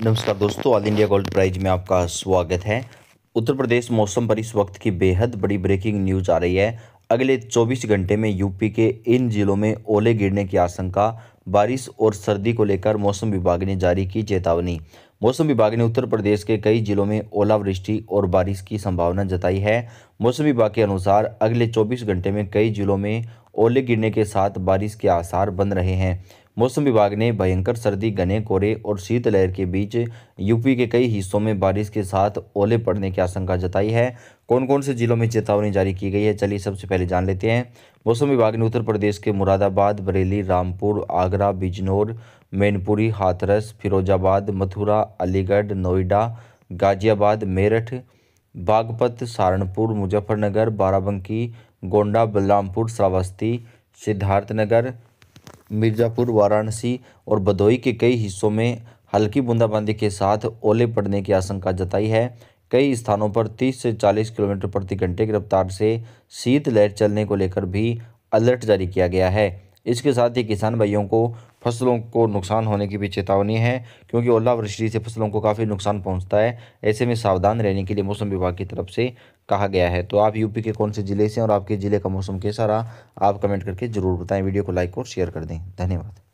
नमस्कार दोस्तों, all India gold prize में आपका स्वागत है। उत्तर प्रदेश मौसम पर इस वक्त की बेहद बड़ी ब्रेकिंग न्यूज़ आ रही है। अगले 24 घंटे में यूपी के इन जिलों में ओले गिरने की आशंका, बारिश और सर्दी को लेकर मौसम विभाग ने जारी की चेतावनी। मौसम विभाग ने उत्तर प्रदेश के कई जिलों में ओलावृष्टि और बारिश की संभावना जताई है। मौसम विभाग के अनुसार अगले 24 घंटे में कई जिलों में ओले गिरने के साथ बारिश के आसार बन रहे हैं। मौसम विभाग ने भयंकर सर्दी, घने कोहरे और शीतलहर के बीच यूपी के कई हिस्सों में बारिश के साथ ओले पड़ने की आशंका जताई है। कौन कौन से जिलों में चेतावनी जारी की गई है, चलिए सबसे पहले जान लेते हैं। मौसम विभाग ने उत्तर प्रदेश के मुरादाबाद, बरेली, रामपुर, आगरा, बिजनौर मैनपुरी, हाथरस, फिरोजाबाद, मथुरा, अलीगढ़, नोएडा, गाजियाबाद, मेरठ, बागपत, सहारनपुर, मुजफ्फरनगर, बाराबंकी, गोंडा, बलरामपुर, श्रावस्ती, सिद्धार्थनगर, मिर्ज़ापुर, वाराणसी और भदोई के कई हिस्सों में हल्की बूंदाबांदी के साथ ओले पड़ने की आशंका जताई है। कई स्थानों पर 30 से 40 किलोमीटर प्रति घंटे की रफ्तार से शीतलहर चलने को लेकर भी अलर्ट जारी किया गया है। इसके साथ ही किसान भाइयों को फ़सलों को नुकसान होने की भी चेतावनी है, क्योंकि ओलावृष्टि से फ़सलों को काफ़ी नुकसान पहुँचता है, ऐसे में सावधान रहने के लिए मौसम विभाग की तरफ़ से कहा गया है। तो आप यूपी के कौन से ज़िले से और आपके ज़िले का मौसम कैसा रहा, आप कमेंट करके ज़रूर बताएँ। वीडियो को लाइक और शेयर कर दें। धन्यवाद।